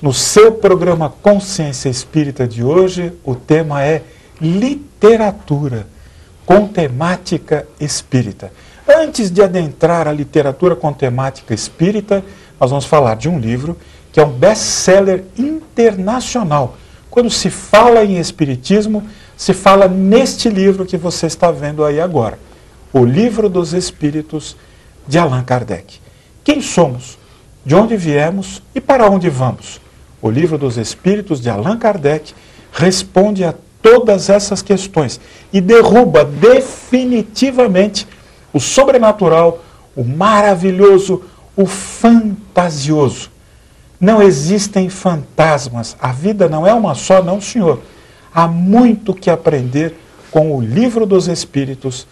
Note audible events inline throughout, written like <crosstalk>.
No seu programa Consciência Espírita de hoje, o tema é literatura com temática espírita. Antes de adentrar a literatura com temática espírita, nós vamos falar de um livro que é um best-seller internacional. Quando se fala em espiritismo, se fala neste livro que você está vendo aí agora, O Livro dos Espíritos de Allan Kardec. Quem somos? De onde viemos e para onde vamos? O Livro dos Espíritos de Allan Kardec responde a todas essas questões e derruba definitivamente o sobrenatural, o maravilhoso, o fantasioso. Não existem fantasmas. A vida não é uma só, não, senhor. Há muito que aprender com o Livro dos Espíritos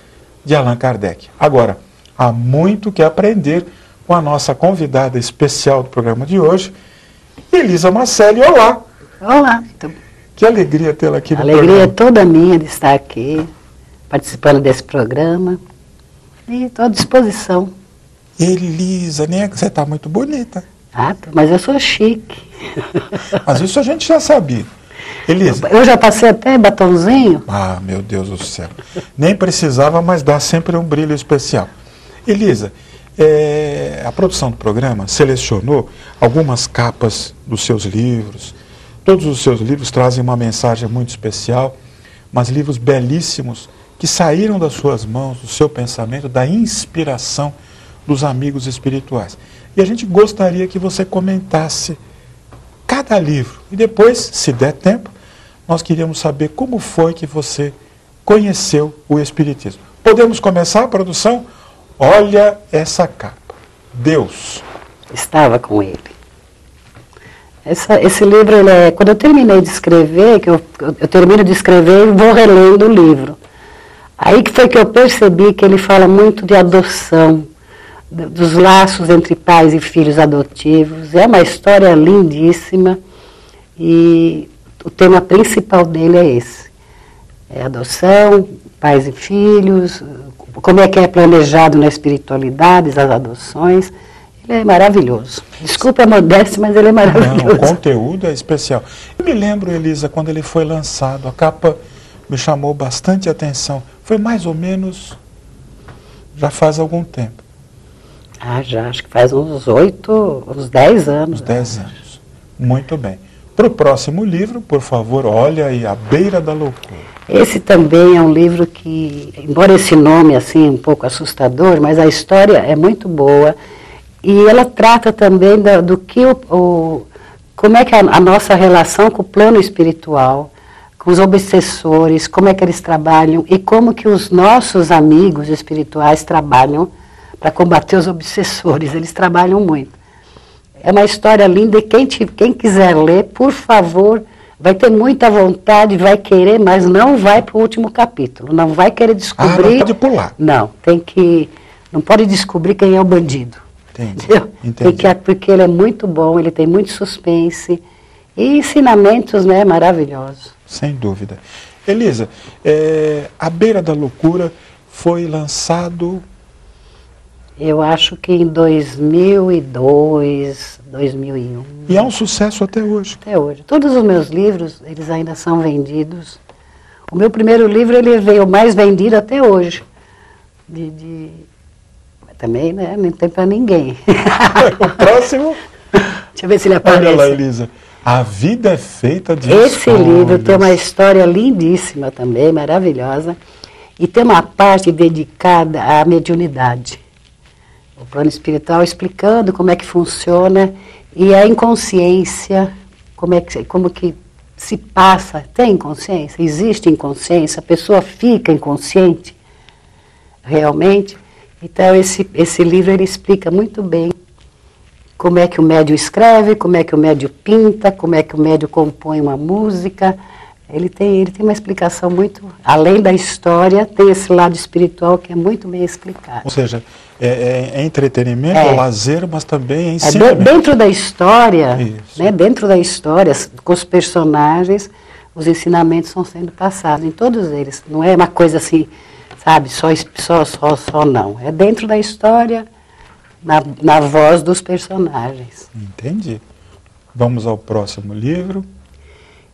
de Allan Kardec. Agora, há muito que aprender com a nossa convidada especial do programa de hoje, Elisa Marcelli. Olá! Olá! Que alegria tê-la aqui no alegria programa. Alegria toda minha de estar aqui, participando desse programa. E estou à disposição. Elisa, nem é que você está muito bonita. Ah, mas eu sou chique. <laughs> Mas isso a gente já sabia. Elisa. Eu já passei até batonzinho. Ah, meu Deus do céu. Nem precisava, mas dá sempre um brilho especial. Elisa, é, a produção do programa selecionou algumas capas dos seus livros, Todos os seus livros trazem uma mensagem muito especial, mas livros belíssimos que saíram das suas mãos, do seu pensamento, da inspiração dos amigos espirituais. E a gente gostaria que você comentasse cada livro. E depois, se der tempo, nós queríamos saber como foi que você conheceu o Espiritismo. Podemos começar a produção? Olha essa capa. Deus. Estava com ele. Essa, esse livro, é, quando eu terminei de escrever, que eu, eu termino de escrever e vou relendo o livro. Aí que foi que eu percebi que ele fala muito de adoção, dos laços entre pais e filhos adotivos. É uma história lindíssima e o tema principal dele é esse. É adoção, pais e filhos, como é que é planejado na espiritualidade, as adoções. Ele é maravilhoso. Desculpa a modéstia, mas ele é maravilhoso. Não, o conteúdo é especial. Eu me lembro, Elisa, quando ele foi lançado, a capa me chamou bastante atenção. Foi mais ou menos, já faz algum tempo. Ah, já, acho que faz uns oito, uns dez anos. Uns dez anos. Muito bem. Para o próximo livro, por favor, olha aí, A Beira da Loucura. Esse também é um livro que, embora esse nome assim um pouco assustador, mas a história é muito boa e ela trata também da, do que o, o, como é que a, a, nossa relação com o plano espiritual, com os obsessores, como é que eles trabalham e como que os nossos amigos espirituais trabalham para combater os obsessores. Eles trabalham muito. É uma história linda e quem, te, quem quiser ler, por favor, vai ter muita vontade, vai querer, mas não vai para o último capítulo. Não vai querer descobrir. Ah, não pode pular. Não, tem que. Não pode descobrir quem é o bandido. Entendi. Entendi. Porque, porque ele é muito bom, ele tem muito suspense e ensinamentos né, maravilhosos. Sem dúvida. Elisa, é, A Beira da Loucura foi lançado. Eu acho que em 2002, 2001. E é um sucesso até hoje. Até hoje. Todos os meus livros, eles ainda são vendidos. O meu primeiro livro, ele veio mais vendido até hoje. De, de também né, não tem para ninguém. <laughs> o próximo. Deixa eu ver se ele aparece. Olha lá, Elisa. A vida é feita de Esse escolhas. livro tem uma história lindíssima também, maravilhosa. E tem uma parte dedicada à mediunidade. O plano espiritual explicando como é que funciona e a inconsciência, como é que, como que se passa. Tem inconsciência? Existe inconsciência? A pessoa fica inconsciente realmente? Então, esse, esse livro ele explica muito bem como é que o médio escreve, como é que o médio pinta, como é que o médio compõe uma música. Ele tem, ele tem uma explicação muito, além da história, tem esse lado espiritual que é muito bem explicado. Ou seja, é, é, é entretenimento, é. é lazer, mas também é ensino. É dentro da história, né, dentro da história, com os personagens, os ensinamentos estão sendo passados em todos eles. Não é uma coisa assim sabe? Só, só, só, só não. É dentro da história, na, na voz dos personagens. Entendi. Vamos ao próximo livro.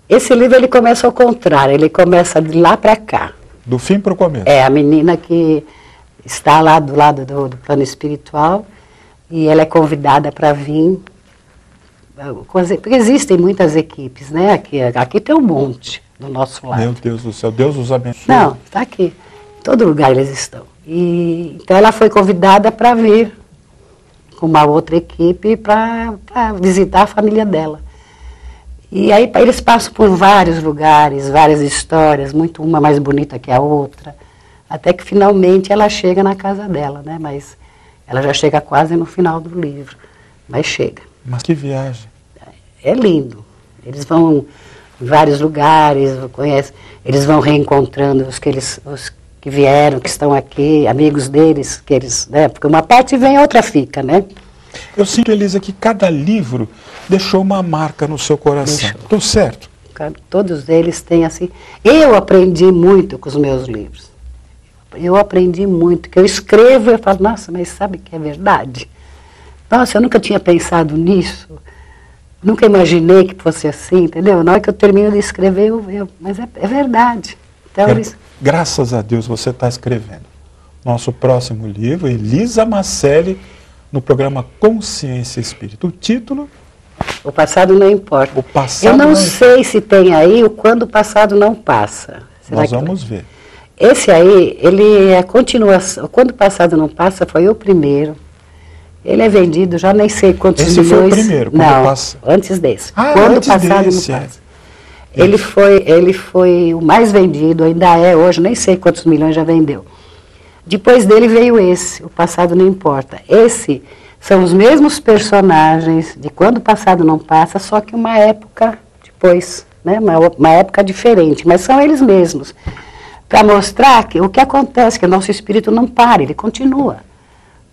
Esse livro ele começa ao contrário, ele começa de lá para cá. Do fim para o começo. É, a menina que está lá do lado do, do plano espiritual e ela é convidada para vir. Porque existem muitas equipes, né? Aqui, aqui tem um monte do nosso lado. Meu Deus do céu, Deus os abençoe. Não, está aqui. Em todo lugar eles estão. E, então ela foi convidada para vir com uma outra equipe para visitar a família dela. E aí eles passam por vários lugares, várias histórias, muito uma mais bonita que a outra, até que finalmente ela chega na casa dela, né? Mas ela já chega quase no final do livro, mas chega. Mas que viagem! É lindo. Eles vão em vários lugares, conhecem, eles vão reencontrando os que eles, os que vieram, que estão aqui, amigos deles, que eles, né? Porque uma parte vem, a outra fica, né? Eu sinto, Elisa, que cada livro deixou uma marca no seu coração. Estou certo? Todos eles têm assim. Eu aprendi muito com os meus livros. Eu aprendi muito, que eu escrevo e eu falo, nossa, mas sabe que é verdade? Nossa, eu nunca tinha pensado nisso. Nunca imaginei que fosse assim, entendeu? Na hora que eu termino de escrever, eu, eu mas é, é verdade. Então, é, eles... Graças a Deus você está escrevendo. Nosso próximo livro, Elisa Macelli, no programa Consciência e Espírito. O título? O passado não importa. O passado Eu não, não sei importa. se tem aí o quando o passado não passa. Será Nós vamos ver. Esse aí, ele é a continuação. Quando o passado não passa, foi o primeiro. Ele é vendido, já nem sei quantos Esse milhões. foi o primeiro, quando não, passa. antes desse. Ah, quando antes o passado desse, não passa. É. Ele foi, ele foi o mais vendido, ainda é hoje, nem sei quantos milhões já vendeu. Depois dele veio esse, O Passado Não Importa. Esse são os mesmos personagens de Quando o Passado Não Passa, só que uma época depois, né? uma, uma época diferente, mas são eles mesmos. Para mostrar que o que acontece, que o nosso espírito não para, ele continua.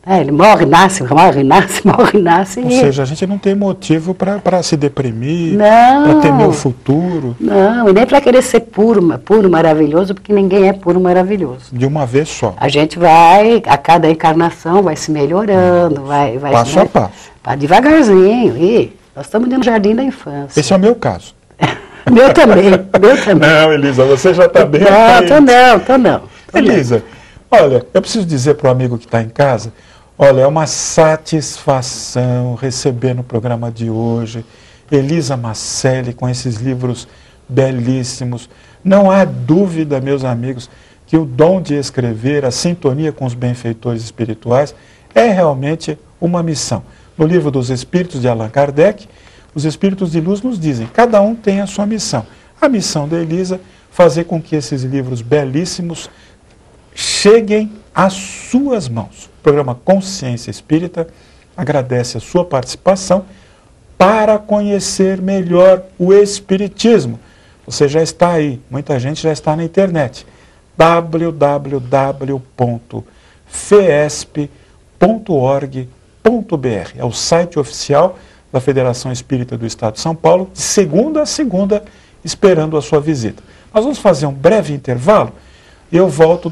É, ele morre, nasce, morre, nasce, <laughs> morre, nasce. Ou e... seja, a gente não tem motivo para se deprimir, para temer o futuro. Não, e nem para querer ser puro, puro, maravilhoso, porque ninguém é puro, maravilhoso. De uma vez só. A gente vai, a cada encarnação, vai se melhorando, vai... vai passo vai, a passo. Devagarzinho, e nós estamos no jardim da infância. Esse é o meu caso. <laughs> meu também, meu também. <laughs> Não, Elisa, você já está bem Não, tô não, tô não. Tô Elisa, não. olha, eu preciso dizer para o amigo que está em casa Olha, é uma satisfação receber no programa de hoje Elisa Macelli com esses livros belíssimos. Não há dúvida, meus amigos, que o dom de escrever, a sintonia com os benfeitores espirituais, é realmente uma missão. No livro dos Espíritos de Allan Kardec, os Espíritos de Luz nos dizem: cada um tem a sua missão. A missão da Elisa, fazer com que esses livros belíssimos cheguem às suas mãos. O programa Consciência Espírita agradece a sua participação para conhecer melhor o Espiritismo. Você já está aí, muita gente já está na internet. www.fesp.org.br é o site oficial da Federação Espírita do Estado de São Paulo, de segunda a segunda, esperando a sua visita. Nós vamos fazer um breve intervalo e eu volto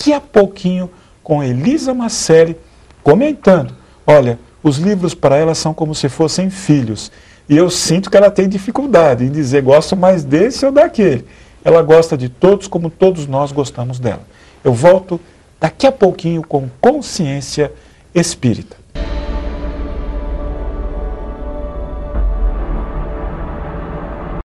daqui a pouquinho com Elisa Macelli comentando: olha, os livros para ela são como se fossem filhos. E eu sinto que ela tem dificuldade em dizer gosto mais desse ou daquele. Ela gosta de todos como todos nós gostamos dela. Eu volto daqui a pouquinho com consciência espírita.